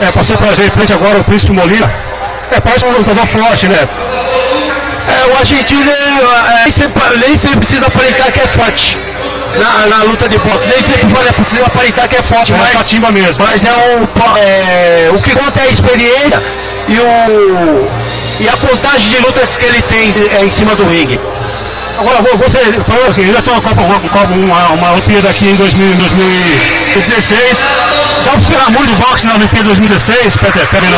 É, passou pra gente frente agora o Príncipe Molina. É, parece um lutador forte, né? É, o argentino é, nem, sempre, nem sempre precisa aparentar que é forte. Na, na luta de boxe, nem sempre pode- precisa aparentar que é forte, Mas mas, catimba mesmo. mas é, um, é o que conta é a experiência e, o, e a contagem de lutas que ele tem é, em cima do ringue. Agora, vo- você falou assim, ainda tem uma Copa, uma, uma, Olimpíada aqui em 2000, 2016. Dá pra esperar muito de boxe na Olimpíada 2016, Peter, Peter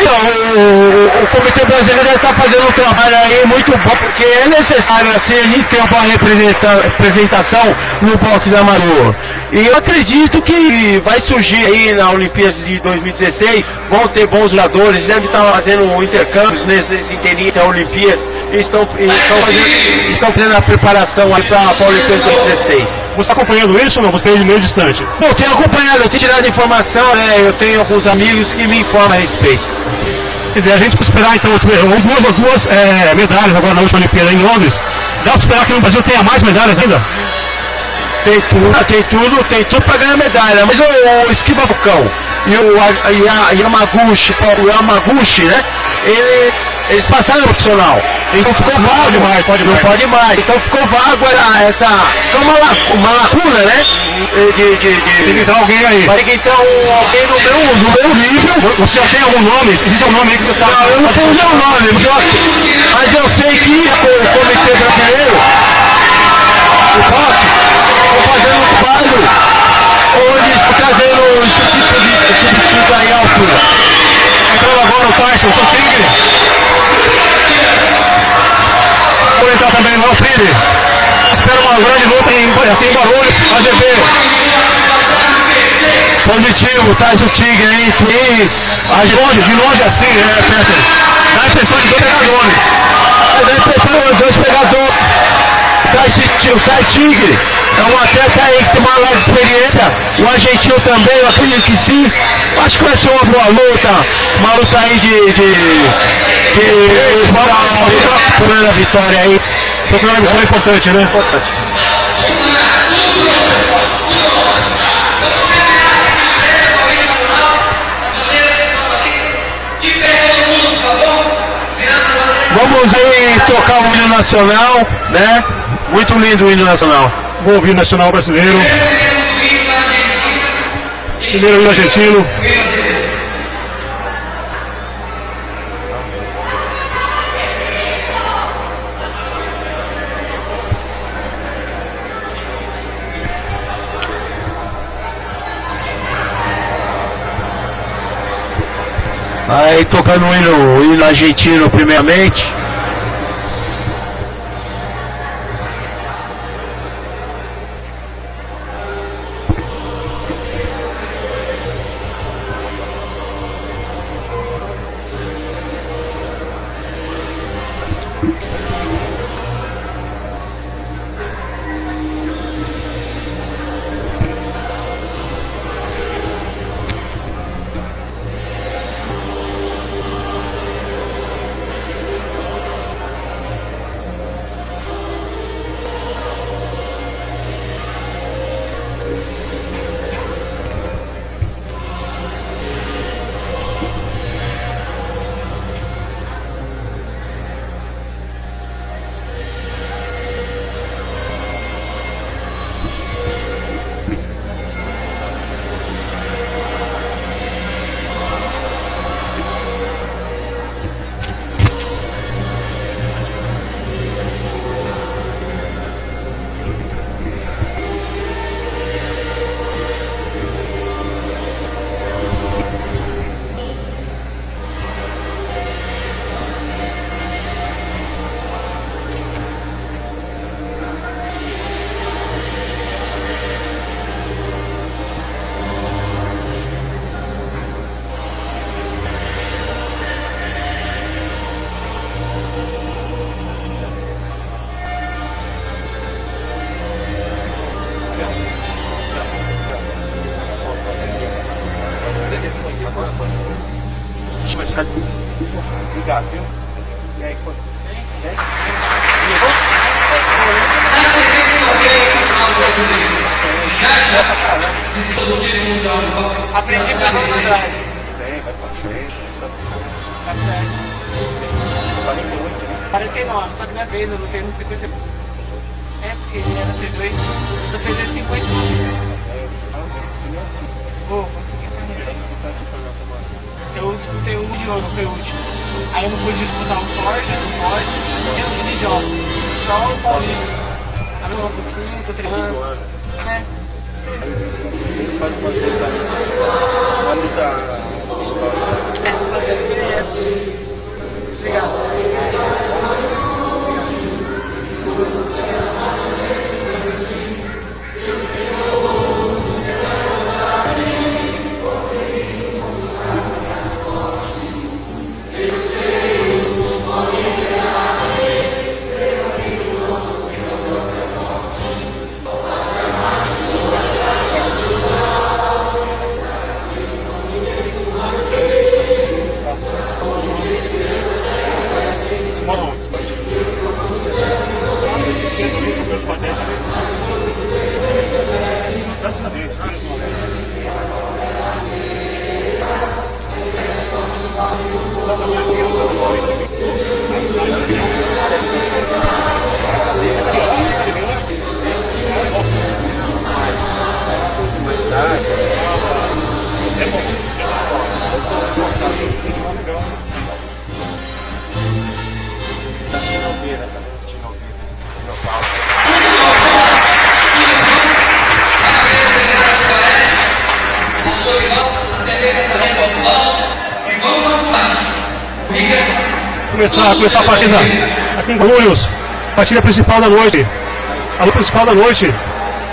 Então, o, o Comitê Brasileiro está fazendo um trabalho aí muito bom, porque é necessário assim, a gente ter uma representação no boxe amador. E eu acredito que vai surgir aí na Olimpíada de 2016, vão ter bons jogadores, devem estar fazendo intercâmbios nesse, nesse inteirinho da Olimpíada, e estão, e estão, fazendo, estão fazendo a preparação aí para a Olimpíada de 2016. Você está acompanhando isso ou não? Você tem meio distante. Bom, tenho acompanhado, eu tenho tirado informação, né, eu tenho alguns amigos que me informam a respeito. Quer dizer, a gente esperar então duas, duas é, medalhas agora na última Olimpíada em Londres. Dá pra esperar que no Brasil tenha mais medalhas ainda? Tem tudo, tem tudo, tem tudo pra ganhar medalha. Mas o, o Esquiva Vulcão e o a- e a Yamaguchi, o Yamaguchi, né? Eles, eles passaram no profissional. Então ficou vago. mais, pode não mais. pode mais. Então ficou vago era essa. Só uma, lacu- uma lacuna, né? De, de, de, Tem que de, entrar alguém aí. Ter que entrar um- alguém no meu, no meu nível. Você já tem algum nome? Existe algum nome aí que você Não, sabe? eu não sei o nome, mas eu, AGB. Positivo, traz o Tigre aí. Ah, de longe, de longe assim, né, Peter? Dá a impressão de dois pegadores. Mas a impressão é dois pegadores. O Sai Tigre, é um atleta aí que tem uma larga experiência. O argentino também, eu acredito que sim. Acho que vai ser uma boa luta. Uma luta aí de. de. de. procurando a vitória aí. Procurando uma missão importante, né? Vamos aí tocar o hino nacional, né? Muito lindo o hino nacional. Vou ouvir Nacional Brasileiro. Primeiro hino argentino. Aí tocando o hino, o hino argentino primeiramente. Ligar, viu? E aí. Aprendi pra não. Tem, vai pra frente. Tá certo. 49, só que é venda, não tem no 50. É, porque ele era C2, no C2 50. Vou, consegui fazer. Eu o T1 de ouro, foi o último. Aí eu não pude disputar o Forja, o Forja, e o Cine Job. Só o Paulista. Ah, não, eu tô, treinando. É. Direto. Obrigado. Começar, começar a partida aqui em Guarulhos. Partida principal da noite. A luta principal da noite.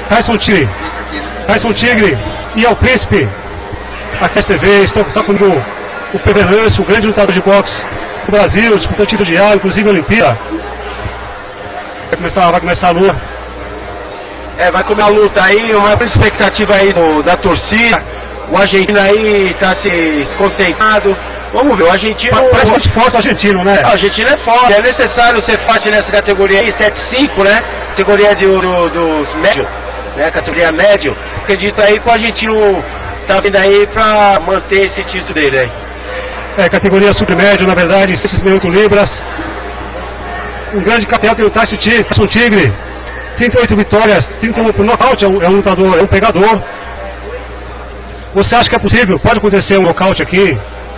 Tyson Tigre. Tyson Tigre e ao Príncipe. Aqui a TV, estão, comigo o Pedro Lance, o grande lutador de boxe do Brasil, disputou título de ar, inclusive a Olimpíada. Vai começar, vai começar a luta. É, vai começar a luta aí, uma expectativa aí do, da torcida. O argentino aí está se concentrado. Vamos ver, o argentino. Parece muito forte o argentino, né? O argentino é forte. É necessário ser forte nessa categoria aí, 7-5, né? Categoria do, do, dos médio, né? Categoria médio. Acredito aí que o argentino tá vindo aí pra manter esse título dele aí. É, categoria super-médio, na verdade, 68 libras. Um grande campeão tem o Tyson Tigre. 38 vitórias, 31 por nocaute, é um, é um lutador, é um pegador. Você acha que é possível? Pode acontecer um nocaute aqui,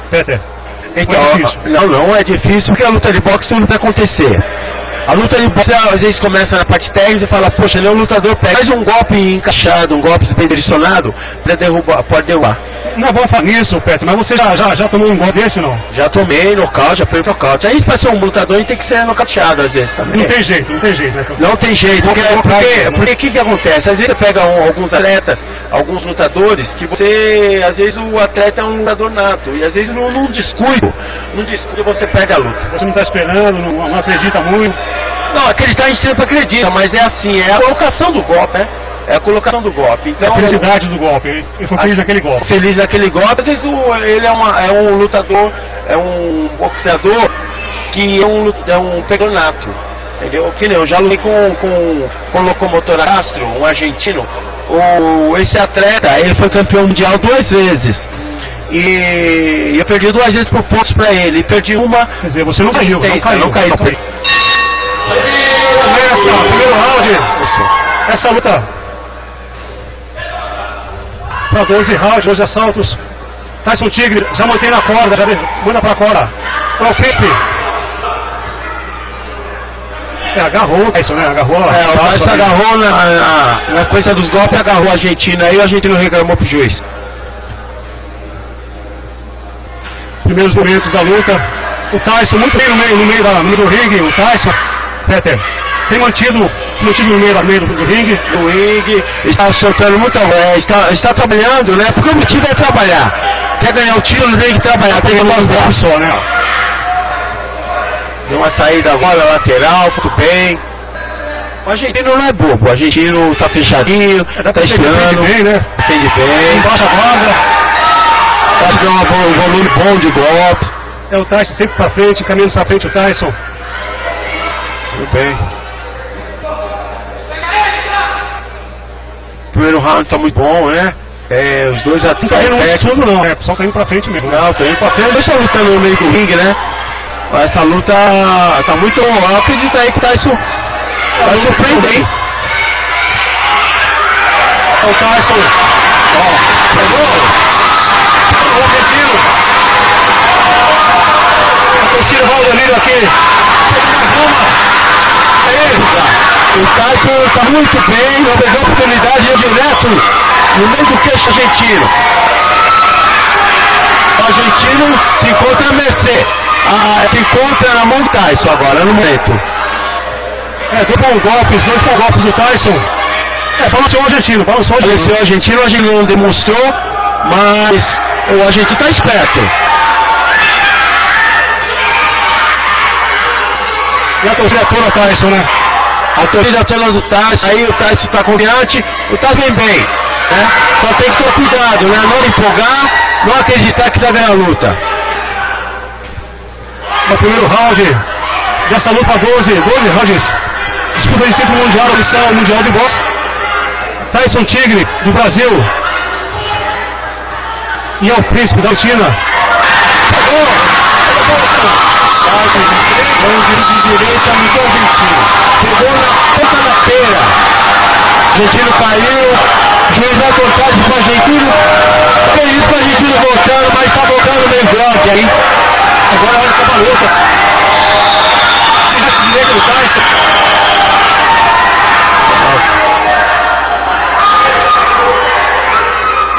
Peter? Então, é não, não é difícil porque a luta de boxe tudo vai acontecer. A luta de boxe às vezes começa na parte técnica e fala, poxa, ele é um lutador, pega mais um golpe encaixado, um golpe bem direcionado, para derrubar, pode derrubar. Não bom falar nisso, Petro, mas você já, já, já tomou um golpe desse não? Já tomei nocaute, já foi nocaute. Aí para ser um lutador ele tem que ser nocauteado às vezes também. Não tem jeito, não tem jeito, né? Não tem jeito, porque o porque, porque que, que acontece? Às vezes você pega um, alguns atletas, alguns lutadores, que você, às vezes o atleta é um lutador nato, e às vezes num, num descuido, num descuido você perde a luta. Você não está esperando, não, não acredita muito. Não, acreditar a gente sempre acredita, mas é assim, é a colocação do golpe, né? É a colocação do golpe. Então, é a felicidade do golpe, ele foi feliz naquele golpe. Feliz naquele golpe, às vezes o, ele é, uma, é um lutador, é um boxeador que é um, é um pegonato. Entendeu? Que nem eu já lutei com, com, com o Locomotor Castro, um argentino. O, esse atleta, ele foi campeão mundial duas vezes. E eu perdi duas vezes por pontos pra ele. E perdi uma. Quer dizer, você não caiu, não caiu. Não caiu. Começa, primeiro round. Essa luta. Para 12 rounds, 12 assaltos. Tyson Tigre já mantém na corda, já manda pra corda. Olha o Pepe. É, agarrou isso, né? Agarrou. É, o Tyson agarrou na, na, na coisa dos golpes, agarrou a Argentina aí, o argentino reclamou pro juiz. Primeiros momentos da luta. O Tyson muito bem no meio, no meio, da, no meio do ringue. O Tyson, Peter, tem mantido, se mantido no meio, no meio do, ringue. O ringue está soltando muito, é, está, está trabalhando, né? Porque o motivo é trabalhar. Quer ganhar o tiro, tem que trabalhar, tem que ganhar os braços só, né? Deu uma saída agora lateral, tudo bem. O argentino não é bobo, o argentino tá fechadinho, É, tá esperando, bem, né? defende bem, Embaixo a guarda. um bom- um volume bom de golpe. É o Tyson sempre pra frente, caminhando pra frente o Tyson. Tudo bem. primeiro round tá muito bom, né? É, os dois tá vendo muito fundo não, é só caindo pra frente mesmo. Não, tá indo pra frente, deixa lutando no meio do ringue, né? Essa luta tá muito boa. Acredita aí que tá isso. Hein? É o Tyson. Ó, pegou. O argentino. A torcida Valdomiro aqui. O Tyson tá muito bem, não perdeu a oportunidade de ir direto no meio do queixo argentino. O argentino se encontra a mercê. Ah, se encontra na mão do Tyson agora, no momento. É, deu bom golpes, dois bons golpes do Tyson. É, balançou o argentino, balançou o argentino. Esse o argentino, o argentino não demonstrou, mas o argentino tá esperto. E a torcida toda Tyson, né? A torcida toda do Tyson, aí o Tyson tá confiante, o Tyson vem bem, né? Só tem que ter cuidado, né? Não empolgar, não acreditar que tá ganhando a luta. No primeiro round dessa luta 12, 12 rounds. Disputa de título mundial, missão mundial de boxe. Tyson Tigre, do Brasil. E é o príncipe da China. Vamos de direita, muito argentino. Pegou na ponta da feira. Argentino caiu. O juiz vai cortar pro argentino. Feliz com o argentino voltando, mas tá voltando meio grande aí. Agora é hora de acabar a luta. Esse direito do Tyson.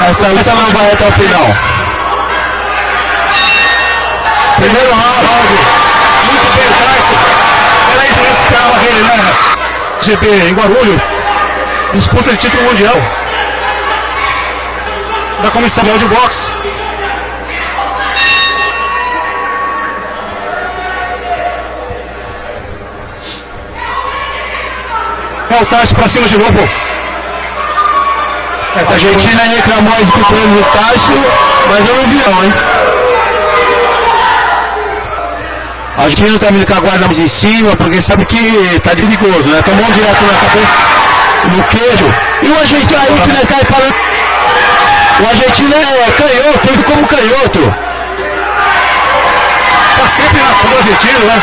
Essa luta não vai até o final. GP em Guarulhos. Disputa de título mundial. Da Comissão Mundial de Boxe. O Tyson pra cima de novo. A Argentina reclamou aí do prêmio do Tássio, mas eu não vi não, hein? A Argentina tá vindo com a guarda mais em cima, porque sabe que tá perigoso, né? Tomou um direto na cabeça, no queijo. E o argentino aí que ele cai para... O argentino é canhoto, ele como canhoto. Tá sempre na cor argentino, né?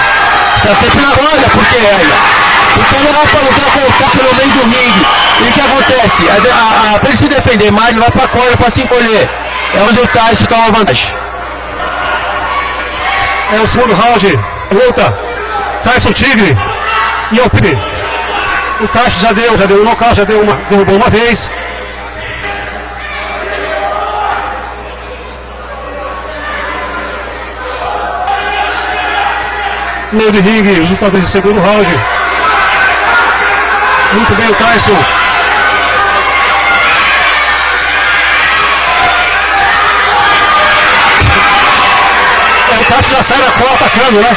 Tá sempre na guarda, porque olha. Então não vai pra lutar com o Tássio no meio do ringue. E o que acontece? A, a, a, pra ele se defender mais, ele vai pra corda pra se encolher. É onde o Tássio toma vantagem. É o segundo round. Luta. Tyson Tigre. E é o. O Tyson já deu, já deu um nocaute, já deu uma, derrubou uma vez. Meio de ringue, resultado desse segundo round. Muito bem o Tyson. Sai da cola atacando, né?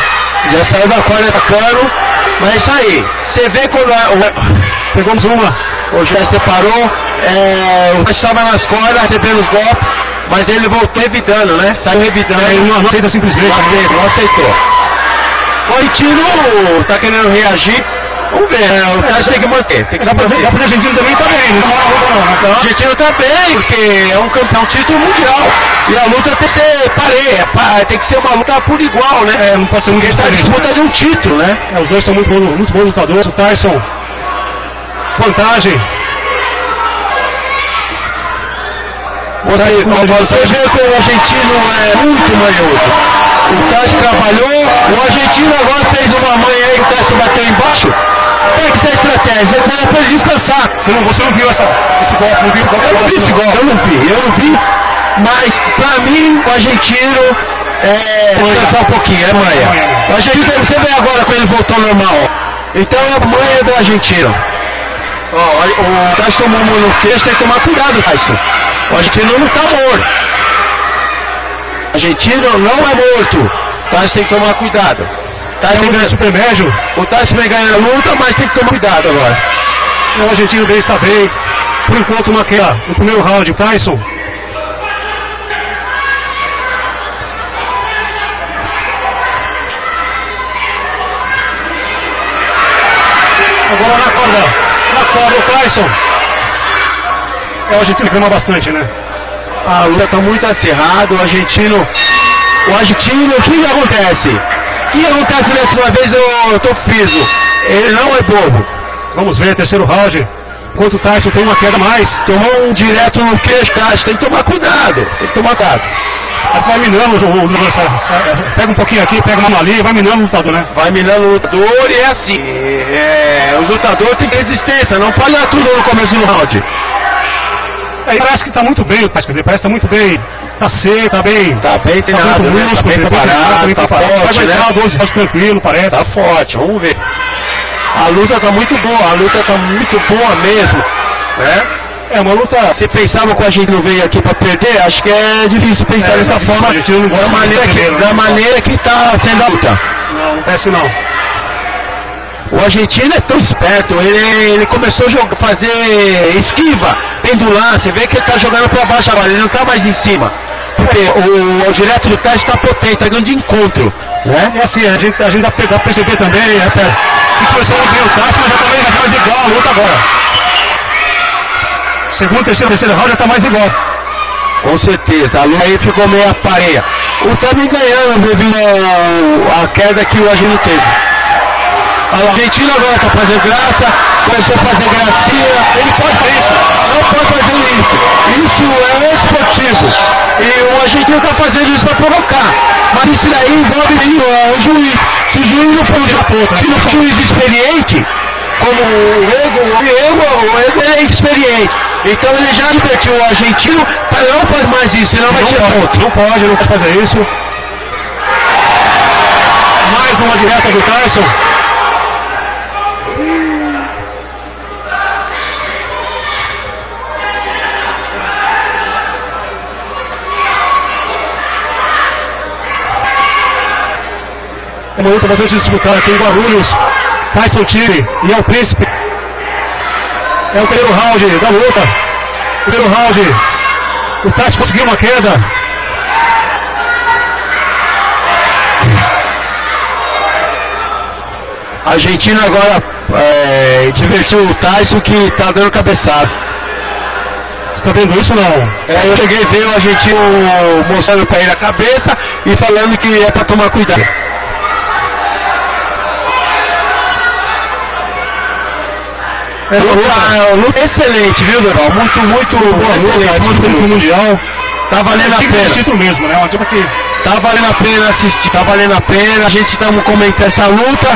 Já saiu da corda atacando, mas é isso aí. Você vê quando a- Pegamos uma. o já separou, é, o estava nas cordas, recebendo os golpes, mas ele voltou revidando, né? Saiu revidando. É, ele não aceita simplesmente. Não aceitou, não aceitou. O Argentino tá querendo reagir. Vamos ver, né? o Tássio tem que manter. Tem que Dá pra, dá pra argentino também tá bem, né? Não, o argentino tá bem, porque é um campeão título mundial. E a luta tem que ser pareia, pa- tem que ser uma luta por igual, né? É, não pode ser muito Porque tá diferente. disputa de um título, né? É, os dois são muito bons, muito bons lutadores. O Tyson, vantagem. Você, você vê que o argentino é muito manhoso. O Tássio trabalhou, o argentino agora fez uma manha aí, o Tássio bateu embaixo. Tem que ser estratégia, ele pra ele descansar. Você não, você não viu essa, esse golpe, não viu golpe? Eu não vi esse golpe, eu não vi, eu não vi. Mas pra mim, o argentino é descansar um pouquinho, é manha. O argentino, você vê agora quando ele voltou ao normal. Então é a manha do argentino. Ó, o Tyson tomou no queixo, tem que tomar cuidado, Tyson. O argentino não tá morto. O argentino não é morto. Tyson tem que tomar cuidado. É Tyson um ganha- super médio. o Tyson vem ganhando a luta, mas tem que tomar cuidado agora. O argentino dele está bem. Por enquanto, uma queda no primeiro round. Tyson. Agora na corda. Na corda, o Tyson. É, o argentino reclama bastante, né? A luta está muito acirrada, o argentino. O argentino, o que, acontece? O que acontece nessa vez eu tô piso? Ele não é bobo. Vamos ver, terceiro round. Enquanto o Tyson tem uma queda a mais. Tomou um direto no queixo, Tyson. Tem que tomar cuidado. Tem que tomar cuidado. Vai minando o, o- Pega um pouquinho aqui, pega uma ali, vai minando o lutador, né? Vai minando o lutador e é assim. É, os lutadores têm resistência, não pode dar tudo no começo do round. É, parece que tá muito bem o Tyson, quer dizer, parece que tá muito bem. Tá seco, tá bem. Tá bem Tá treinado, muito né? Tá músculo, bem preparado, bem tá preparado. Vai forte, aguentar né? 12 rounds tranquilo, parece. Tá forte, vamos ver. A luta tá muito boa, a luta tá muito boa mesmo, né? É uma luta. Você pensava que a gente não veio aqui para perder? Acho que é difícil pensar É, dessa não, forma, da maneira, que, da maneira que tá sendo a luta. Não, não parece não. O argentino é tão esperto, ele, ele começou a jogar, fazer esquiva, pendular, você vê que ele tá jogando para baixo agora, ele não tá mais em cima. Porque o, o direto do teste está potente, tá ganhando de encontro, né? É assim, a gente, a gente dá pra perceber também, até, que começou a ver o Tyson, mas já tá mais, igual a luta agora. Segundo, terceiro, terceiro round já tá mais igual. Com certeza, a luta aí ficou meio pareia. O Tami ganhando devido à queda que o argentino teve. A Argentina agora está fazendo graça, começou a fazer gracinha. Ele pode fazer isso, não pode fazer isso. Isso é esportivo. E o argentino está fazendo isso para provocar. Mas isso daí envolve o, juiz. Se o juiz não for, se não for juiz experiente, como o Ego, o Ego, o Ego é experiente. Então ele já advertiu o argentino para não fazer mais isso, senão vai Não pode, ponto. não pode, não pode fazer isso. Mais uma direta do Tyson. Uma luta bastante disputada aqui em Guarulhos. Tyson Tigre e é o Príncipe. É o primeiro round da luta. Primeiro round. O Tyson conseguiu uma queda. A Argentina agora é, divertiu o Tyson que tá dando cabeçada. Você tá vendo isso não? É, eu cheguei a ver o argentino mostrando pra ele a cabeça e falando que é pra tomar cuidado. Luta, Luta, é, luta excelente, viu, Durval? Muito, muito boa luta, muito no Mundial. Tá valendo a pena. título mesmo, né? Uma luta que Tá valendo a pena assistir, tá valendo a pena. A gente estamos comentando essa luta.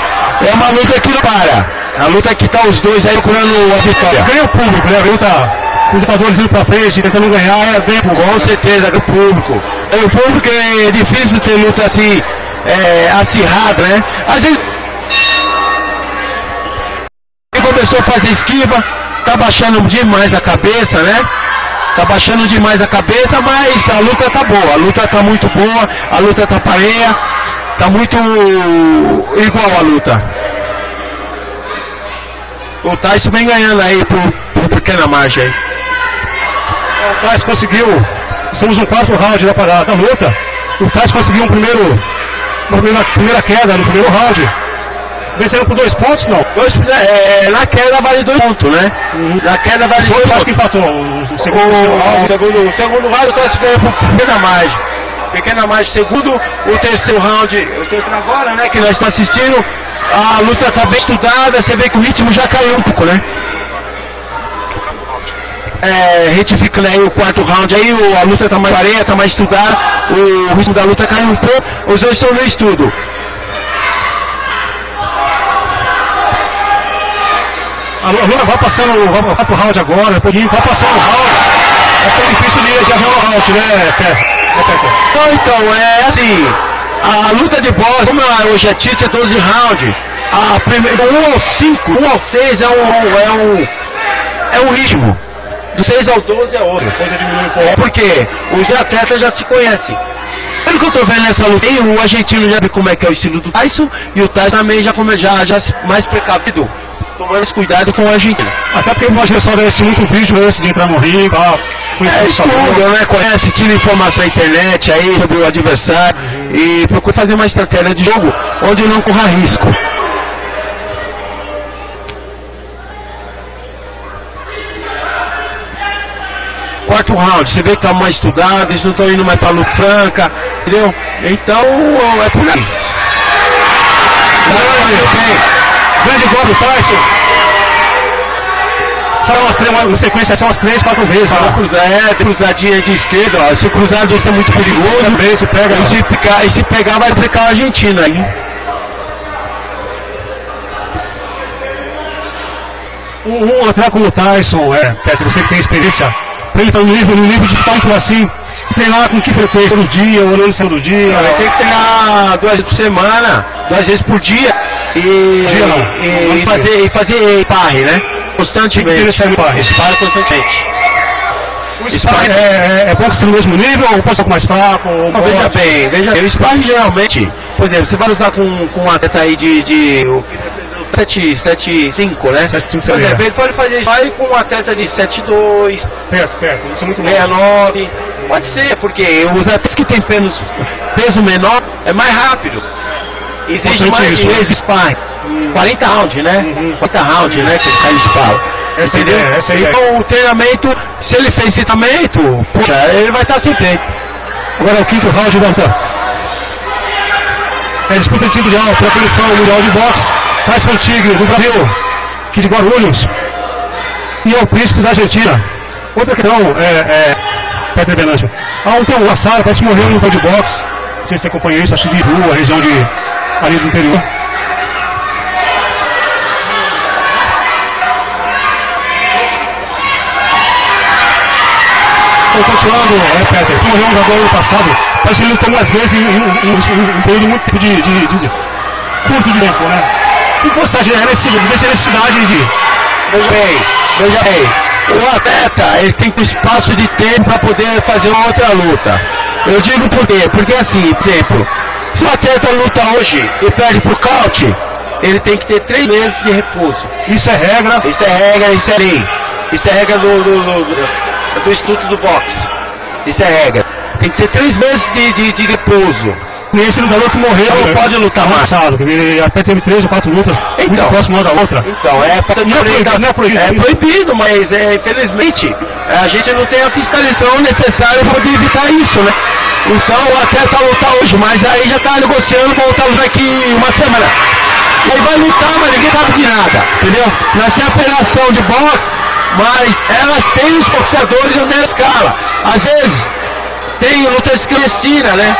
É uma luta que não para. A luta que tá os dois aí procurando a vitória. ganha o público, né? A luta, os lutadores indo pra frente, tentando ganhar, é bem Com certeza, que o público. É, o público é difícil ter luta assim, é, acirrada, né? Às vezes. Ele começou a fazer esquiva, tá baixando demais a cabeça, né? Tá baixando demais a cabeça, mas a luta tá boa, a luta tá muito boa, a luta tá pareia, tá muito igual a luta. O Tyson vem ganhando aí por, por pequena margem aí. O Tyson conseguiu. Estamos no quarto round da, da luta. O Tyson conseguiu um primeiro, uma primeira, primeira queda no primeiro round. Vencendo por dois pontos, não. Dois, é, na queda vale dois pontos, né? Na queda vale dois o pontos. que empatou. O, o O, segundo, round. o segundo, o segundo round o Tyson ganhou por pequena margem. Pequena margem. Segundo, o terceiro round, o terceiro agora, né, que nós estamos assistindo, a luta está bem estudada, você vê que o ritmo já caiu um pouco, né? É, retificando aí o quarto round aí, o- a luta está mais pareia, está mais estudada, o ritmo da luta caiu um pouco, os dois estão no estudo. A Lu- a Luna vai passando, vai, pro round agora, depois vai passando o round. É tão difícil de, de o round, né, Pé? Né, Pepe? Então, então, é assim, a luta de boxe, como ela hoje é título, é 12 rounds, a primeira, do 1 ao 5, 1 ao 6 é um, é um, é um ritmo, do 6 ao 12 é outro. É porque os atletas já se conhecem. Pelo que eu tô vendo nessa luta, o argentino já vê como é que é o estilo do Tyson, e o Tyson também já, já, já mais precavido, esse cuidado com o argentino. Até porque deve assistir muito vídeo antes de entrar no ringue, tá? Conhecer É, estuda, né? Conhece, tira informação na internet aí sobre o adversário e procura fazer uma estratégia de jogo onde não corra risco. quarto round. Você vê que tá mais estudado, eles não estão indo mais pra luta franca, entendeu? Então, é por aí. Grande gol do Tyson. Só umas três, uma sequência, são umas três, quatro vezes. Só cruzar, é, cruzadinha de esquerda, ó. Se cruzar desse é muito perigoso. Também se pega. E se pegar, e se pegar vai ficar a Argentina aí. Um, um atleta como o Tyson, é, Petro, você que tem experiência, pra ele estar no nível, no nível de tanto assim, treinar com que frequência? Todo dia, ou não todo dia? Vai ter que treinar duas vezes por semana, duas vezes por dia. E, Dia não. e, Não e fazer, e fazer parre, né? Tem Constantemente. ter esse parre. Spar constantemente. O sparring é, é, é bom que seja no mesmo nível, ou pode ser mais fraco, ou Então, veja bem, veja bem. O sparring geralmente, por exemplo, você vai lutar com, com um atleta aí de. de 7, 7, 5, né? 7, 5 Por exemplo, ele pode fazer sparring com um atleta de 7, 2, Perto, perto, isso é muito bom. 69. Pode ser, porque os atletas que têm peso, peso menor é mais rápido. Exige mais isso, né? vezes sparring. 40 rounds, né? Uhum. 40 rounds, né? Que ele sai de sparring. Essa Entendeu? ideia, essa ideia. Então o treinamento, se ele fez esse treinamento, poxa, ele vai estar sem tempo. Agora é o quinto round, Dantan. É disputa de individual pela posição mundial de boxe. Tyson Tigre, do Brasil, aqui de Guarulhos. E é o príncipe da Argentina. Outra questão, é, é Peter Benanjo. Há um tempo, a Sara parece que morreu no luta de boxe. Não sei se acompanha isso, acho que de rua, região de, ali do interior. Então, continuando, é, Peter, que morreu um jogador ano passado, parece que ele lutou duas vezes em, em- em- em um período muito de, de, de, de- curto de tempo, né? O que você acha? É necessidade, dessa necessidade de... Veja bem, veja bem. O atleta, ele tem que ter espaço de tempo para poder fazer uma outra luta. Eu digo por quê? Porque assim, por exemplo, se o atleta luta hoje e perde pro caute, ele tem que ter três meses de repouso. Isso é regra. Isso é regra, isso é lei. Isso é regra do, do, do, do- do Instituto do Boxe. Isso é regra. Tem que ter três meses de, de, de repouso. E esse lutador que morreu Não pode lutar mais. passado, ele até teve três ou quatro lutas muito Então. próximas uma da outra. Então, é, Não é proibido, não é proibido. é proibido, mas é, infelizmente a gente não tem a fiscalização necessária para poder evitar isso, né? Então o atleta luta hoje, mas aí já está negociando para voltar daqui uma semana. E aí vai lutar, mas ninguém sabe de nada, entendeu? Nós temos a federação de boxe, mas elas têm os boxeadores ela escala. Às vezes tem luta clandestina, né?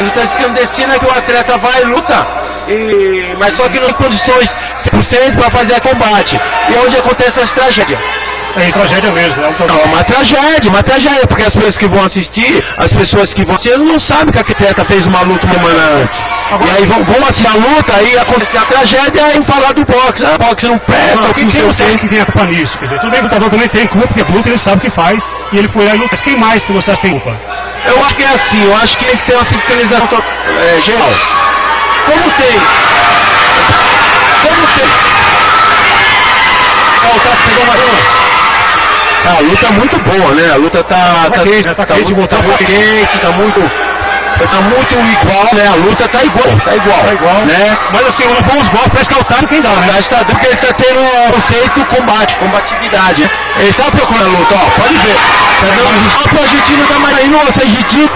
Luta clandestina que o atleta vai e luta, e... mas só que não tem condições 100% para fazer combate. E é onde acontece as tragédias. É tragédia mesmo, é um Não, lutador. uma tragédia, uma tragédia, porque as pessoas que vão assistir, as pessoas que vão assistir, não sabem que a atleta fez uma luta uma semana antes. E aí vão, vão assistir a luta e acontece a tragédia e falar do boxe. Ah, boxe não presta, Não, o que não sei tem o o que tem a culpa nisso? Quer dizer, tudo bem que o lutador também tem culpa, porque luta ele sabe o que faz, e ele foi lá e luta. Mas quem mais que você tem culpa? Eu acho que é assim, eu acho que tem que ter uma fiscalização é, geral. Como tem? Como tem? Ah, o cara pegou uma A luta é muito boa, né? A luta tá, Tá quente, né? Tá quente, muito, botar tá muito quente, tá muito. Tá muito igual, né? A luta tá igual, tá igual. Tá igual. Né? Mas assim, um bons golpes, o time quem dá, né? Tá porque ele tá tendo um conceito combate, combatividade. né? Ele tá procurando luta, ó, pode ver. Tá dando só pro argentino tá mais aí, nossa, argentino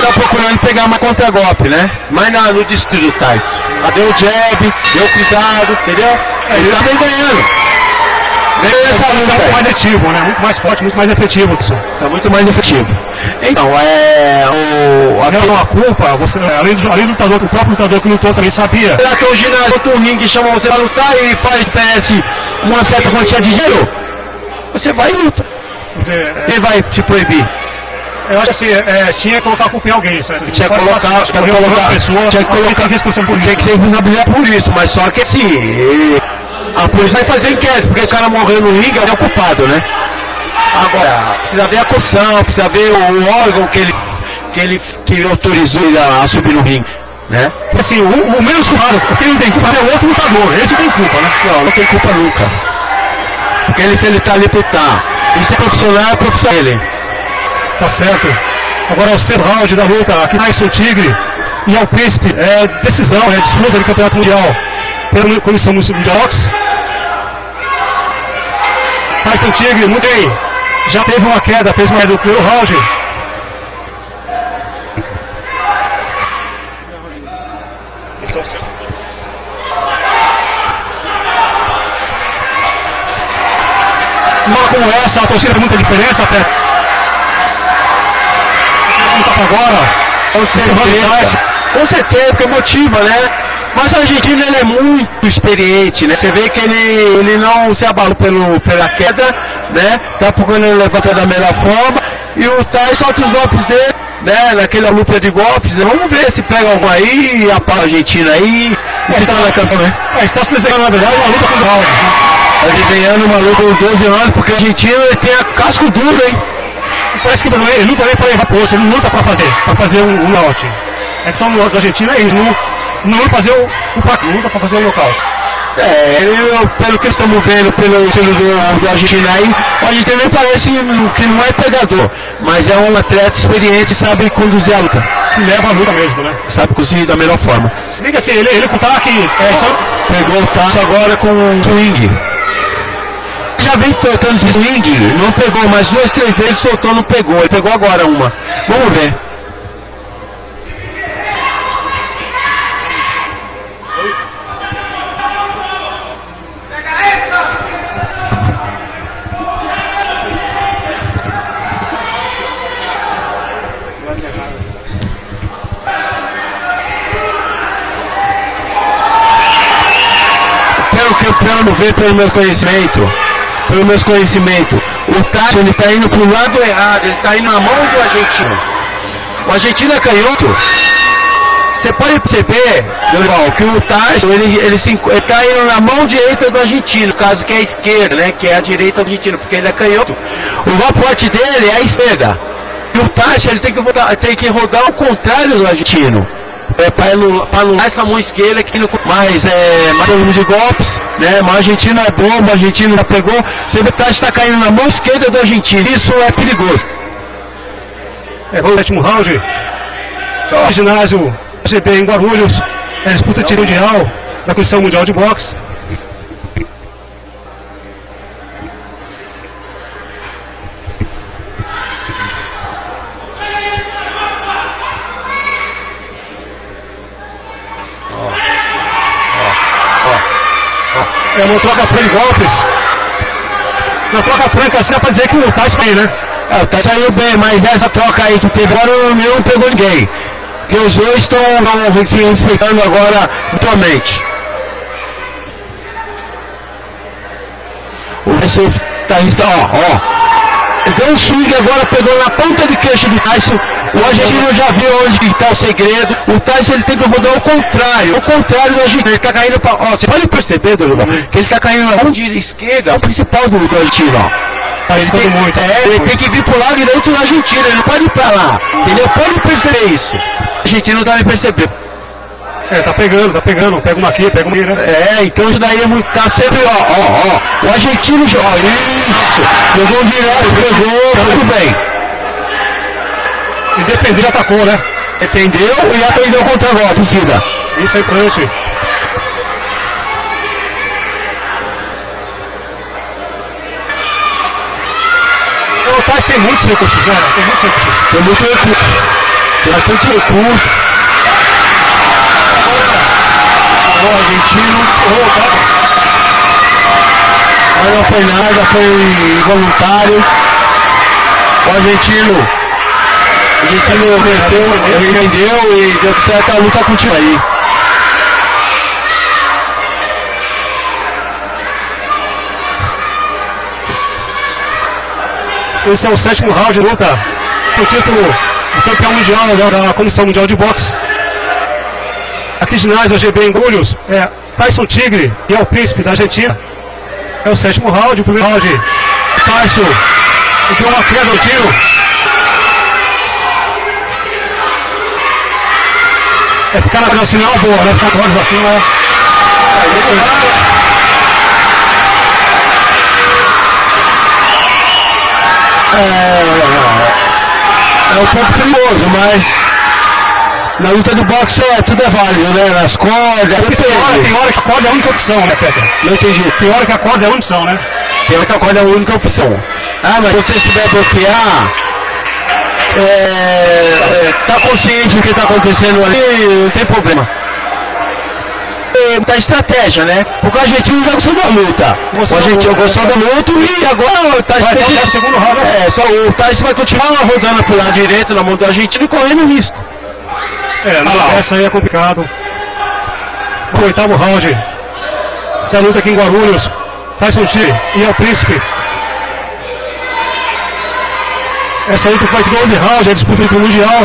tá procurando pegar uma contra-golpe, né? Mas na, no distrito Tais. Ah, deu jab, deu cuidado, entendeu? Ele tá bem ganhando. Essa luta muito mais ativo, né? Muito mais forte, muito mais efetivo, Edson. Tá muito mais efetivo. Então, é. O. Não, não, a culpa, você, além, do, além do lutador, o próprio lutador que lutou também sabia. Será que o ginásio, outro ringue chama você pra lutar e faz parece uma certa quantia de dinheiro? Você vai e luta. Quem vai te proibir? é, eu acho assim, é, tinha que colocar a culpa em alguém, sabe? Tinha que colocar, passar, tinha que colocar, pessoa, tinha que colocar, tem que responsabilidade por isso, mas só que assim, a polícia vai fazer inquérito, porque o cara morreu no ringue, ele é o culpado, né? Agora, precisa ver a acusação, precisa ver o órgão que ele, que ele, que ele autorizou ele a, subir no ringue, né? Assim, o, o menos culpado, quem não tem culpa é o outro lutador, esse tem culpa, né? Não, não tem culpa nunca. Porque ele, se ele tá ali por tá, e se é profissional, é profissional dele. Tá certo. Agora é o terceiro round da luta, aqui Tyson Tigre e ao Príncipe, é decisão, é disputa do Campeonato Mundial pela Comissão Municipal de Boxe. Tyson Tigre, muito bem. já teve uma queda, fez queda do primeiro round. Uma como essa, a torcida faz muita diferença até. Agora. Com certeza, com certeza, porque motiva, né? Mas o argentino ele é muito experiente, né? Você vê que ele, ele não se abalou pelo, pela queda, né? Tá procurando levantar da melhor forma. E o Tyson solta os golpes dele, né? Naquela luta de golpes. Né? Vamos ver se pega algum aí, a pau Argentina aí. E se tá na campanha. É, está se desenhando, na verdade, uma luta com o round. Tá desenhando uma luta com 12 anos, porque o argentino ele tem a casco duro, hein? Parece que ele luta nem para errar ele não luta para fazer, para fazer um, um. É que são da Argentina, eles não, não fazer o, o luta para fazer o nocaute. É, ele, pelo que estamos vendo pelo estilo do, do Argentina aí, o argentino nem parece que não é pegador, mas é um atleta experiente, sabe conduzir a luta. Leva a luta mesmo, né? Sabe conduzir da melhor forma. Se que assim, ele, ele com o taque, é, só, Pegou o taço agora com o swing. Já vem soltando swing, não pegou, mas duas, três vezes soltou, não pegou. Ele pegou agora uma. Vamos ver. Plano ver pelo meu conhecimento, pelo meu conhecimento, o Tássio ele está indo para o lado errado, ele está indo na mão do argentino. O argentino é canhoto. Você pode perceber, Dorival, que o Tássio ele ele se ele está indo na mão direita do argentino, caso que é a esquerda, né? Que é a direita do argentino, porque ele é canhoto. O forte dele é a esquerda. E o Tássio ele tem que rodar, tem que rodar ao contrário do argentino. É, para anular, essa mão esquerda que não mais é mais de golpes, né? Mas o argentino é bom, o argentino já pegou. Você o Tássio está caindo na mão esquerda do argentino. Isso é perigoso. é, ao sétimo round. Só o ginásio GB em Guarulhos, é, disputa de mundial, da Comissão Mundial de Boxe. Uma troca franca de golpes. Troca franca, assim, dá pra dizer que o Tyson bem, né? É, tá saindo bem, mas essa troca aí que teve agora não pegou ninguém. Porque os dois estão se respeitando agora mutuamente. O Tyson tá ó, ó. Deu um swing agora, pegou na ponta de queixo do Tyson. O argentino já viu onde está o segredo. O Tyson ele tem que rodar ao contrário. Ao contrário do argentino. Ele está caindo para. Ó, você pode perceber, Dorival, que ele está caindo na mão de esquerda, é o principal do, argentino, ó. Ele tem, muito. é, ele tem que vir pro lado direito da Argentina, ele não pode ir pra lá. Entendeu? Pode perceber isso. O argentino tá me percebendo. É, tá pegando, tá pegando. Pega uma aqui, pega uma aqui, né? É, então isso daí é muito. Tá sempre, ó, ó, ó. O argentino joga. Isso! Jogou direto, pegou, muito bem. Se depender, atacou, né? Entendeu? E aprendeu contra a golpe, Cida. Isso é importante. O Tyson tem muitos recursos, né? Tem muitos recursos. Tem muito recurso. Tem bastante recurso. O argentino. Tá. Mas não foi nada, foi voluntário. O argentino. O argentino venceu, ele vendeu e deu certo a luta continua aí. Esse é o sétimo round de luta. O título do campeão mundial da, da Comissão Mundial de Boxe. Aqui ginásio GB em Guarulhos. É Tyson Tigre e é o Príncipe da Argentina. É o sétimo round, o primeiro round. Tyson deu uma queda no tiro. É ficar na é boa, né? Ficar com assim não é. É, é um pouco perigoso, mas Na luta do boxe é tudo é válido, né? Nas cordas, Porque tem hora, tem hora que a corda é a única opção, né, Peter? Não entendi. Tem hora que a corda é a única opção, né? Tem outra corda é a única opção. Ah, mas se você souber bloquear, é, é, tá consciente do que tá acontecendo ali, não tem problema. É, muita estratégia, né? Porque o argentino já gostou da luta. Gostou o da argentino gostou da luta e agora o Tyson Vai que- o segundo round, né? É, só o vai continuar rodando pro lado direito na mão do argentino e correndo risco. É, Ah lá, essa aí é complicado. O oitavo round da luta aqui em Guarulhos. Tyson Chile e é o Príncipe. Essa luta ter 12 rounds, é disputa entre o Mundial.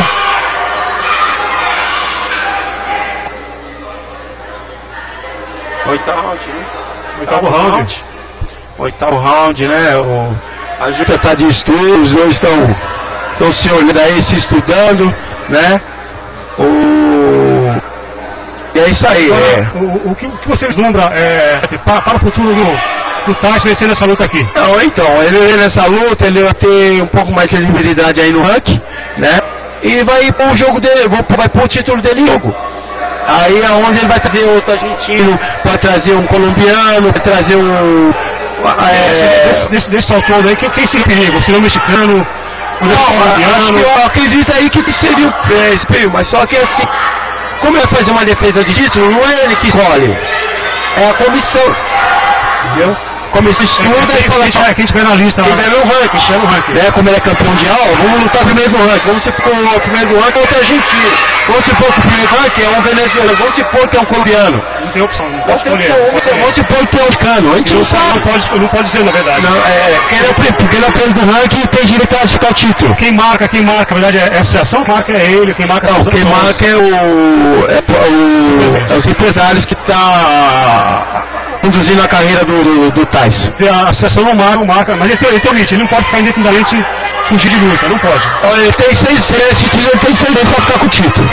Oitavo round, né? Oitavo round. Oitavo round, né? O, a junta está de estudo, os dois estão estão se olhando aí, se estudando, né? O, e é isso aí, Agora, é. o, o que, o que você vislumbra é, para, para o futuro do, do Tyson vencendo essa luta aqui? Não, então, ele nessa luta, ele vai ter um pouco mais de credibilidade aí no ranking, né? E vai ir para o jogo dele, vai pôr o título dele em jogo. Aí é onde ele vai trazer outro argentino, vai trazer um colombiano, vai trazer um. é, Desse, desse, desse todo aí, quem, quem o perigo? Seria o mexicano? Não, acho que eu acredito aí que seria o é, período, mas só que assim, como ele vai fazer uma defesa de título, não é ele que escolhe, é a comissão. Entendeu? Comissão estuda e fala Quem tiver- quem tiver na lista quem vai no ranking, chama o ranking. Né? Como ele é campeão mundial, vamos lutar primeiro do ranking. Vamos supor que o primeiro do ranking é outro argentino. Vamos supor que o primeiro do ranking é um venezuelano. Vamos supor que é um colombiano. Não tem opção, não pode Vamos escolher. vamos supor que é um cano. A gente não sabe. não pode, não pode dizer na verdade. Não, é, quem é o ele é o primeiro do ranking tem direito a ficar o título. Quem marca, quem marca, na verdade é a associação marca é ele, quem marca Não, quem marca é o, é, o- é os empresários que tá conduzindo a carreira do, do, do Tyson. A associação não marca, não marca, mas ele tem, ele tem limite, ele não pode ficar indefinidamente fugir de luta, não pode. Olha, ele tem seis, título ele tem seis meses pra ficar com o título.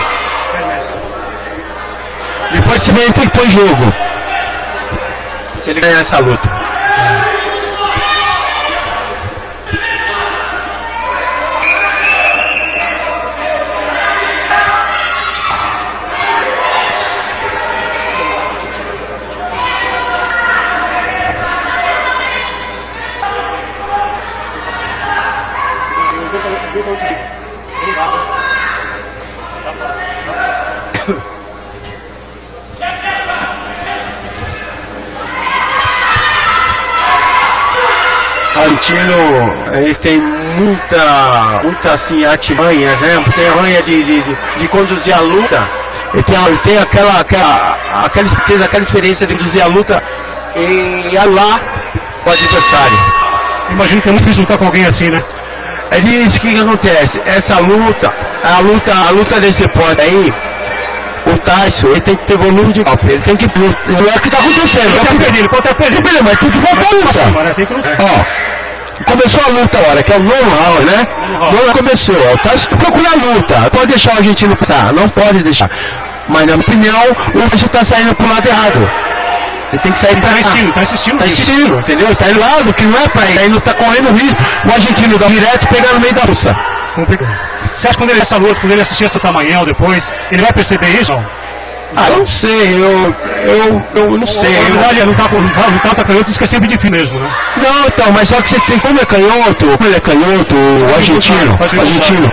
Depois se vem tem que pôr em jogo. Se ele ganhar essa luta. Argentino, ele tem muita, muita assim, artimanhas, né? Tem arranha de, de, de, conduzir a luta. Ele tem, ele tem aquela, aquela, aquela, certeza, aquela experiência de conduzir a luta e ir lá com o adversário. Imagino que é muito difícil lutar com alguém assim, né? É isso que, que acontece. Essa luta, a luta, a luta desse ponto aí, o Tyson, ele tem que ter volume de golpe. Ele tem que. Não é o que tá acontecendo. Ele tá perdendo, pode estar perdendo. Mas tem que voltar a luta. Ó, começou a luta agora, que é o nono round, né? Nono começou, tá procura a luta, não pode deixar o argentino passar, não pode deixar. Mas na minha opinião, o argentino tá saindo pro lado errado. Você tem que sair pra Tá cá. insistindo, tá insistindo. Tá insistindo, entendeu? Tá indo lado que não é pra ir, aí não tá correndo risco, o argentino dá direto pegar no meio da russa. Complicado. Você acha que quando ele essa luta, quando ele assistir essa tamanhão depois, ele vai perceber isso? Não? Ah, eu não sei, eu, eu, eu não sei. Eu, é lutar com lutar, canhoto, isso que é sempre difícil mesmo, né? Não, então, mas só que você tem, como é canhoto, como ele é canhoto, o argentino, o argentino,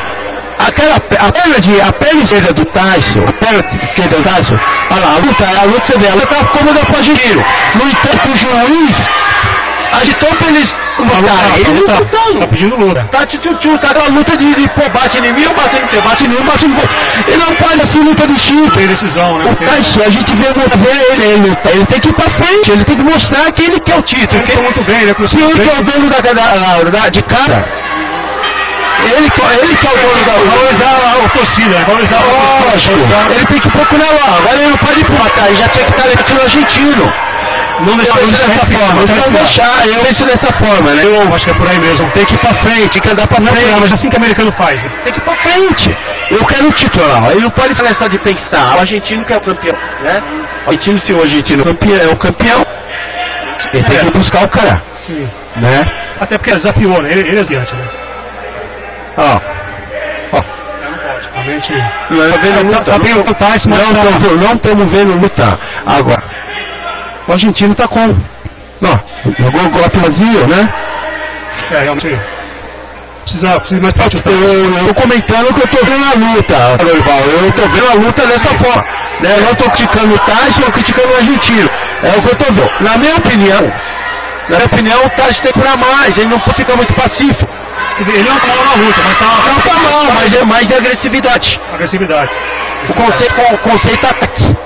aquela, a perna de, a perna esquerda do Tyson, a perna esquerda do Tyson, olha lá, a luta, a luta você vê, ela tá cômoda pro argentino. No entanto, o juiz agitou pra eles lutarem, ele não tá, tá tá lutando. pedindo luta. Tá tchu, tchu, tá aquela luta de, de pô, bate em mim, eu bate em você, bate em mim, eu bate em você. Ele não pode assim luta de chute. Tem decisão, né? O Tyson, a gente vê muita vez ele, ele, luta, ele tem que ir pra frente, ele tem que mostrar que ele quer o título. Ele lutou muito bem, ele é Se ele que é o dono da, da, da- de cara, ele, ele que é o dono da Valorizar a, torcida, né? Valorizar a torcida. ele tem que procurar lá. Agora ele não pode ir pro matar, ele já tinha que estar levando o argentino. Não deixar Eu não penso dessa forma, não não deixar, eu penso dessa forma, né? Eu acho que é por aí mesmo. Tem que ir pra frente, tem que andar pra Não é frente. mas assim que o americano faz. né? Tem que ir pra frente. Eu quero o título. Ele não pode falar só de pensar. O argentino que é o campeão, né? O argentino, se o argentino campeão, é o campeão, ele tem que buscar o cara, Sim. né? Até porque ele desafiou, né? Ele, ele é adiante, né? Ó. Ó. Não pode. Realmente. Não tá vendo luta. Tá bem o Tyson, mas Não, tá- não, não estamos vendo lutar. Agora, o argentino tá com. Não, jogou o vazio, né? É, realmente. Precisa, precisa mais pra Eu, eu tô comentando que eu tô vendo a luta. Eu tô vendo a luta dessa forma. Né? Eu não tô criticando o Tyson, eu criticando o argentino. É o que eu tô vendo. Na minha opinião, na minha opinião, o Tyson tem que curar mais, ele não pode ficar muito pacífico. Quer dizer, ele não tá mal na luta, mas tá. Não tá mal, mas é mais de agressividade. Agressividade. O conceito, o conceito é ataque.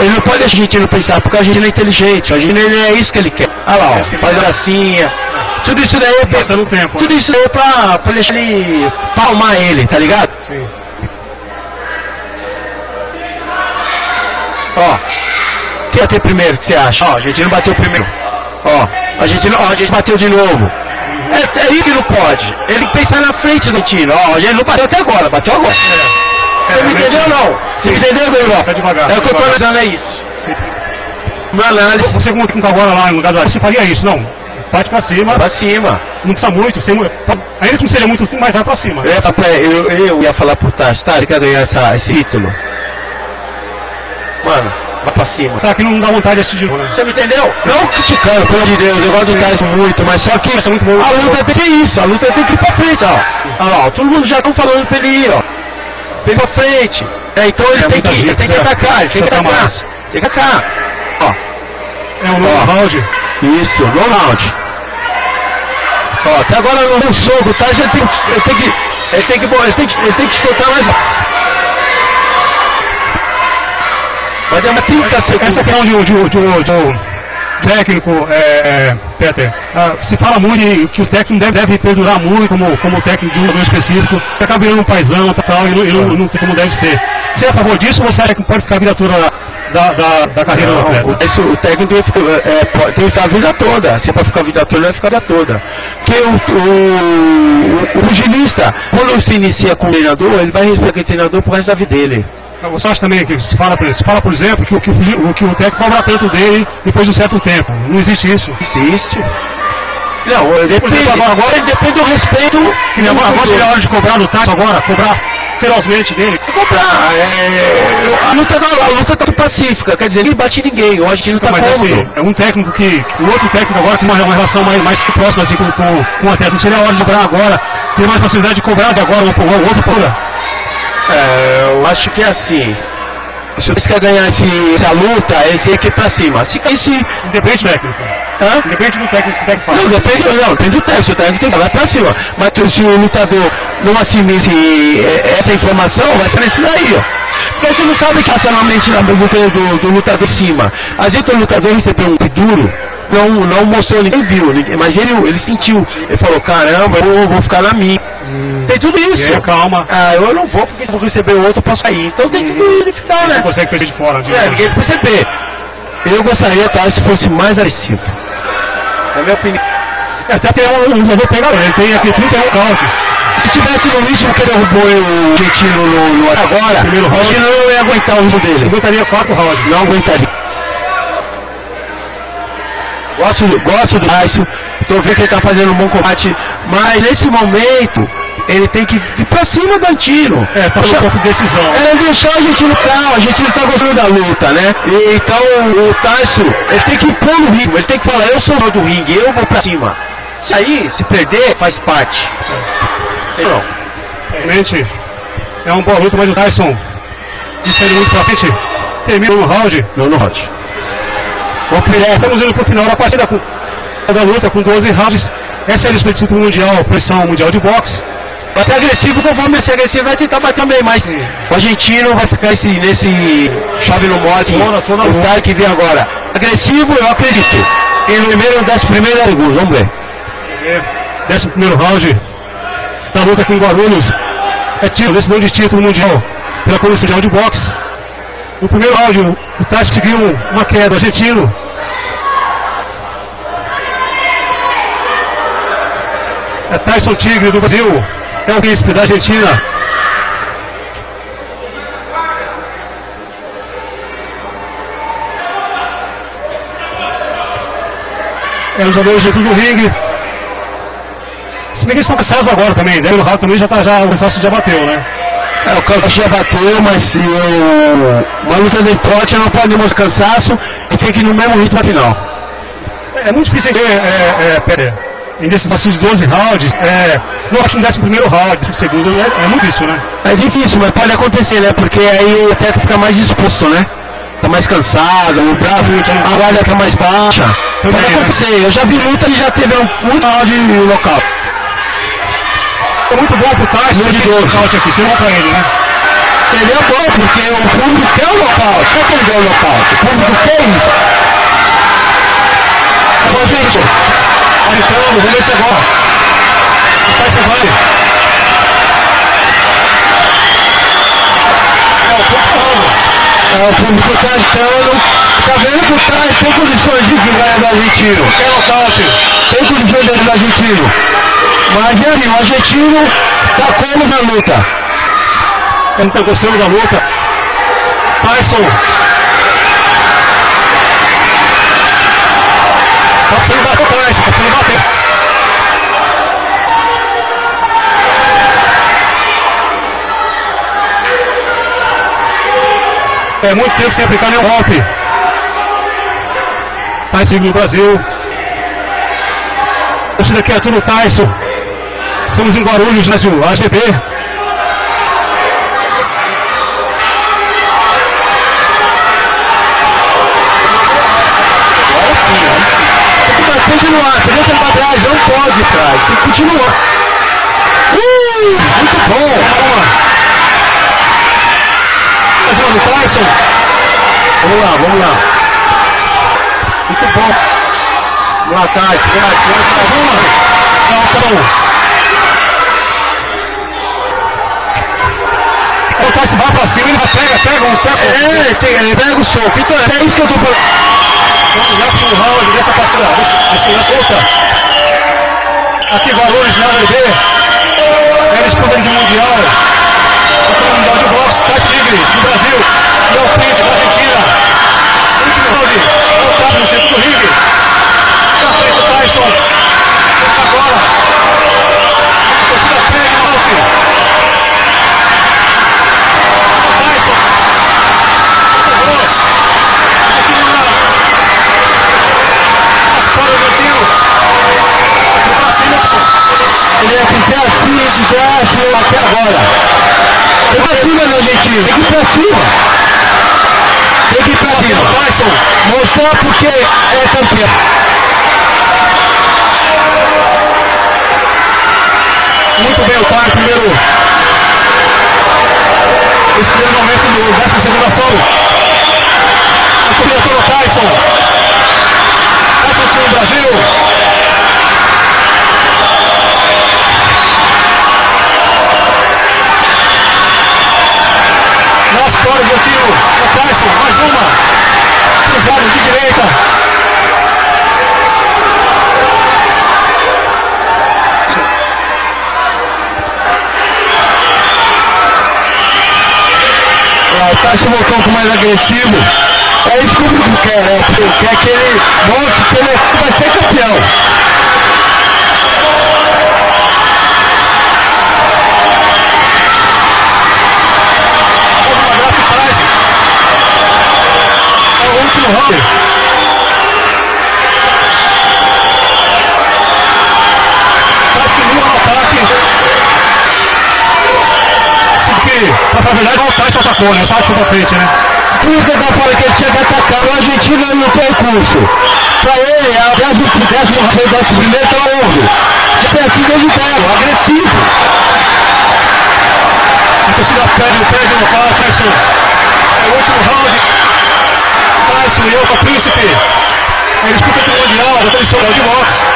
Ele não pode deixar a gente não pensar, porque a gente não é inteligente, a gente ele é isso que ele quer. Olha lá, ó, faz gracinha. Tudo isso daí é pra, tempo. tudo isso daí é pra, pra deixar ele palmar ele, tá ligado? Sim. Ó, quem bater primeiro, o que você acha? Ó, a gente não bateu primeiro. Ó, a gente não, ó, a gente bateu de novo. É, é que não pode. Ele pensa na frente do tiro. Ó, a gente não bateu até agora, bateu agora. Você me entendeu ou não? Você me entendeu, Dorival? Tá devagar, É o que eu tô analisando, é isso. Sim. Meu análise, Você como técnico agora lá no lugar do você faria isso, não? Bate pra cima, pra cima. não precisa muito, sem, ainda que não seja muito, mas vai pra cima. Eu pra- eu, eu ia falar pro Tati, tá, ele quer ganhar essa, esse título. Mano, vai pra cima. Será que não dá vontade de assistir? Você me entendeu? Não criticando, pelo amor de Deus, eu gosto do Tyson muito, mas só que Mas é muito bom. a luta tem que isso, a luta tem que ir pra frente, ó. Olha lá, todo mundo já estão falando pra ele ir, ó. Pra frente. É, então ele É tem que, ele tem que certo. atacar, ele tem que atacar. mais. Tem que atacar. Ó, É um Ó. round. isso, no round. Ó, até agora não deu soco, Tyson ele tem, que- ele tem que. Ele tem que, ele tem que, ele tem que escutar mais. Vai demorar 30 segundos. Essa questão de, de, de, de, de técnico, é, é, Peter, ah, se fala muito de que o técnico deve, deve perdurar muito como, como técnico de um jogador específico, que acaba virando um paizão e tal, e não, e não, não tem como deve ser. Você é a favor disso ou você acha que pode ficar a vida toda da, da, da carreira do Não, atleta? o, isso, o técnico tem que, ficar, é, pode- tem que ficar a vida toda. Se é pra ficar a vida toda, ele vai ficar a vida toda. Porque o, o, o pugilista, quando se inicia com o treinador, ele vai respeitar aquele treinador pro resto da vida dele. Você acha também que se fala, por- se fala por exemplo, que, o- que, o- que o técnico cobra tanto dele depois de um certo tempo? Não existe isso. Existe. Não, depende, exemplo, agora- agora depende do respeito. Que agora, agora chega a hora de cobrar no táxi agora, cobrar ferozmente dele. Cobrar. É, a, luta, tá- a luta tá pacífica, quer dizer, ninguém bate ninguém. Hoje a gente não tá Mas cômodo. assim, é um técnico que. O outro técnico agora tem uma, uma relação mais, mais próxima assim, com, com, com o atleta. Não seria a hora de cobrar agora. Tem mais facilidade de cobrar de agora um um, outro outro. É, eu acho que é assim. Se você quer ganhar esse- essa luta, ele tem que ir pra cima. Se caísse. Independente do técnico. Hã? Independente do técnico que o técnico faz. Não, depende, não, depende do técnico, o técnico tem que ir pra cima. Mas se o lutador não assumisse eh, essa informação, vai pra esse daí, ó. Porque você não sabe que passa na mente do, do lutador em cima. Às vezes o lutador recebeu um duro, não, não mostrou, ninguém viu, ninguém- mas ele, ele sentiu. Ele falou, caramba, eu vou, vou ficar na minha. Tem tudo isso. aí, calma. Ah, eu não vou, porque se eu vou receber outro, eu posso sair. Então tem que verificar, Não né? consegue perder de fora. De É, ninguém perceber. Eu gostaria, tá, se fosse mais agressivo. Na minha opinião. É, Até um, jogador pegador, ele tem aqui 31 counts. Se tivesse no ritmo que derrubou o Argentino no, no agora, Primeiro o. Argentino não ia aguentar o ritmo Ele dele. botaria 4 rounds. Não aguentaria. Gosto, do- gosto do Tyson, tô vendo que ele tá fazendo um bom combate, mas nesse momento ele tem que ir pra cima do Antino. É, tá um pouco de decisão. É deixar o argentino calmo, o argentino tá gostando da luta, né? E, então o Tyson, ele tem que impor no ritmo, ele tem que falar, eu sou o do ringue, eu vou pra cima. Se aí, se perder, faz parte. Entendeu? Realmente é uma boa luta, mas o Tyson não saindo muito pra frente. Termina no round. Não, não rote. Estamos indo pro final da partida com, da luta com 12 rounds. Essa é a disputa do título mundial, pressão mundial de boxe. Vai ser agressivo, conforme vai ser agressivo, vai tentar bater também, mas o argentino vai ficar esse, nesse chave no mote. O cara que vem agora. Agressivo, eu acredito. Em no primeiro, décimo primeiro segundos, vamos ver. Décimo primeiro round da luta com Guarulhos. É título, decisão de título mundial pela Comissão Mundial de Boxe. No primeiro round, o- o Tyson conseguiu um- uma queda, o argentino. É Tyson Tigre do Brasil. É o príncipe da Argentina. É os jogadores dentro do ringue. Se bem que eles estão cansados agora também, né? O Rato também já tá, já, o cansaço já bateu, né? É, o cansaço já bateu, mas o... uma luta de esporte não pode demonstrar cansaço e tem que ir no mesmo ritmo final. É muito difícil é, é, é, pera, em desses 12 rounds, é, não acho que no 11 primeiro round, 12 segundo, é, é muito difícil, né? É difícil, mas pode acontecer, né? Porque aí o atleta fica mais disposto, né? Tá mais cansado, o braço, a guarda tá mais baixa. Pode acontecer, eu já vi luta e já teve um, muito round local. É muito bom pro Tyson de nocaute aqui, seria bom pra ele, né? Seria bom, porque o público quer o nocaute. Quer que ele dê o nocaute? O público quer isso. Agora, gente, então, vamos ver se agora. O Tyson vai. É, o público. É, o tá achando. Tá vendo que o Tyson tem condições de ganhar do argentino. Quer nocaute. Tem condições de ganhar do argentino. Mas e aí, o argentino tá como na luta? Ele tá gostando da luta. Tyson. Tá precisando bater o Tyson, tá precisando bater. É muito tempo sem aplicar nenhum golpe. Tyson no Brasil. Esse daqui é tudo Tyson. Estamos em Guarulhos, né? AGB. Agora sim, aí sim. Tem que continuar, você pra trás, pode trás, tem que continuar. Uh, muito bom. Mais uma do Tyson. Vamos lá, vamos lá. Muito bom. Vamos lá atrás, vamos lá, vamos lá, vamos lá. O Tyson vai pra cima, ele vai, pega, pega um pega. É, ele pega o soco. Então é isso que eu tô falando. Vamos já pro round dessa partida. Deixa eu voltar. Aqui Guarulhos, na ABB. É disputa de mundial. Disputa mundial de boxe. Tá Tigre, do Brasil. E é o Príncipe, da Argentina. Último round. Voltado no centro do ringue. Na frente do Tyson. Mostrar porque é campeão. Muito bem o Tyson, primeiro. Mais agressivo. É isso que o público quer, né? Porque Quer que ele mostre que vai ser campeão. É o último round. Na verdade, o Tyson atacou, né? O Tyson pra frente, né? Por isso que eu tava falando que ele tinha que atacar o argentino não tem curso. Pra ele, a décimo, décimo primeiro longe. Já tem sido evitado, agressivo. A torcida pede, pede no carro, Tyson. É o último round. Tyson e eu o Príncipe. É disputa do Mundial, da tradicional de boxe.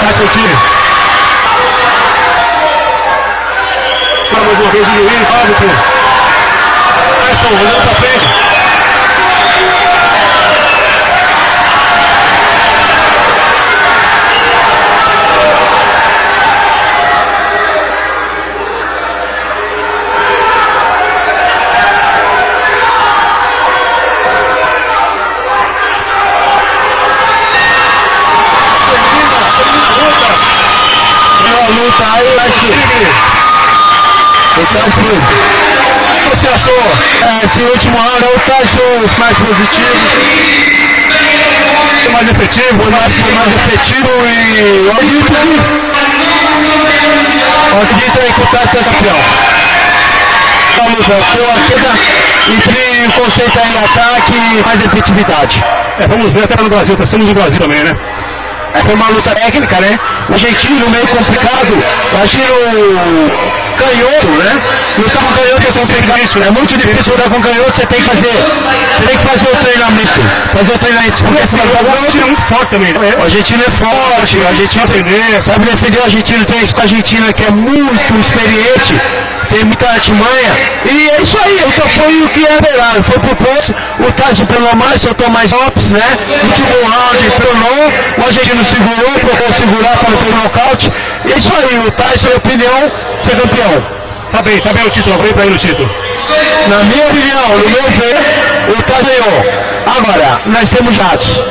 Tyson. Só mais uma vez o Luiz, árbitro. Tyson olhando pra frente. Efetivo e eu acredito que. Eu acredito aí que o é campeão. A luta, seu arqueda entre o conceito aí no ataque e mais efetividade. É, vamos ver até no Brasil, tá estamos no Brasil também, né? Foi uma luta técnica, né? O argentino meio complicado. O argentino canhoto, né? Lutar com canhoto é complicado. É muito difícil lutar com canhoto, você tem que fazer. Você tem que fazer o treinamento. Fazer o treinamento. Porque essa luta O argentino é muito forte também, né? o argentino é forte, o argentino defender, sabe defender o argentino, tem isso com a Argentina que é muito experiente, tem muita artimanha. E é isso aí, só foi o que é verdade. Foi pro posto, o Tyson pelo mais, soltou mais ops, né? Último round, tronou, o argentino segurou, procurou segurar para o nocaute. E é isso aí, o Tyson, na minha opinião, ser campeão. Tá bem, tá bem o título, aproveita aí no título. Na minha opinião, no meu ver, o ganhou. Agora, nós temos jatos.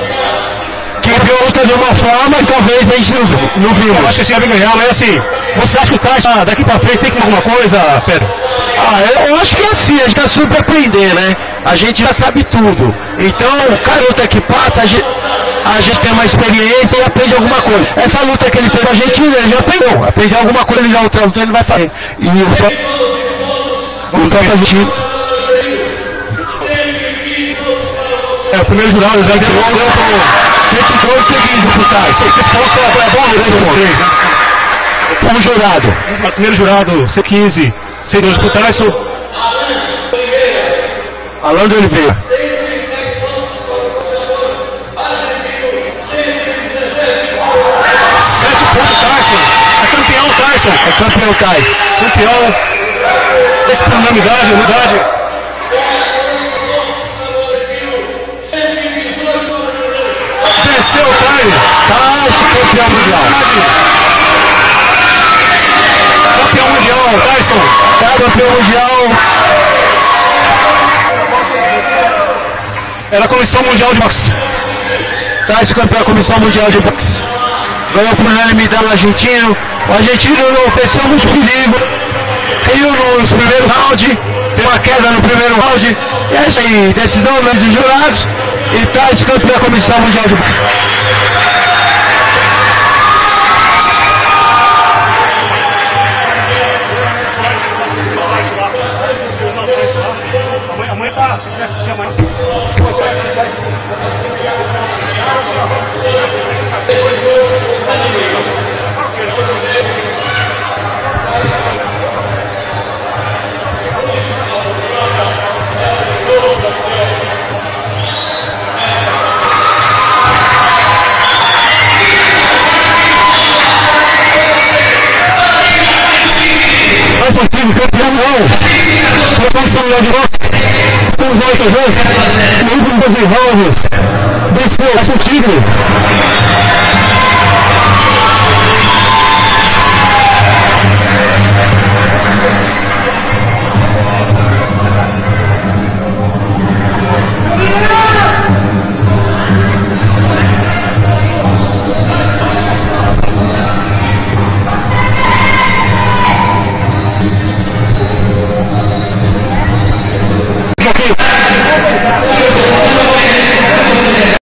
Que viu a luta de uma forma e talvez a gente não, não Eu vimos. acho que esse vai ganhar, mas assim, você acha que o Tyson daqui pra frente tem que alguma coisa, Pedro? Ah, eu acho que é assim, a gente tá super aprender, né? A gente já sabe tudo. Então, o cara que passa, a gente, a gente tem uma experiência e aprende alguma coisa. Essa luta que ele fez a gente, ele já aprendeu. Aprendeu alguma coisa, ele já outra luta ele vai fazer. E o Vamos próprio. É, o primeiro jurado já deu deu pro... 22 seguidos pro. Você falou que é bom, né? Como jurado. O primeiro jurado, C15, C12 pro Tyson. Alan de Oliveira. Tyson. É campeão Tyson. Campeão. Esse por unanimidade, unidade. Venceu o Tyson. Tyson, campeão mundial. Campeão mundial, Tyson. Tá campeão mundial. Era a Comissão Mundial de Boxe. Tyson campeão da Comissão Mundial de Boxe. Ganhou por unanimidade o argentino. O argentino não ofereceu muito perigo. Caiu nos primeiros round. Deu uma queda no primeiro round. E é isso aí. Decisão dos jurados. E Tyson campeão da Comissão Mundial de Boxe. A mãe tá. O time campeão não. Mundial de Boxe. Estamos oito vezes. No último 12 rounds. Venceu o título.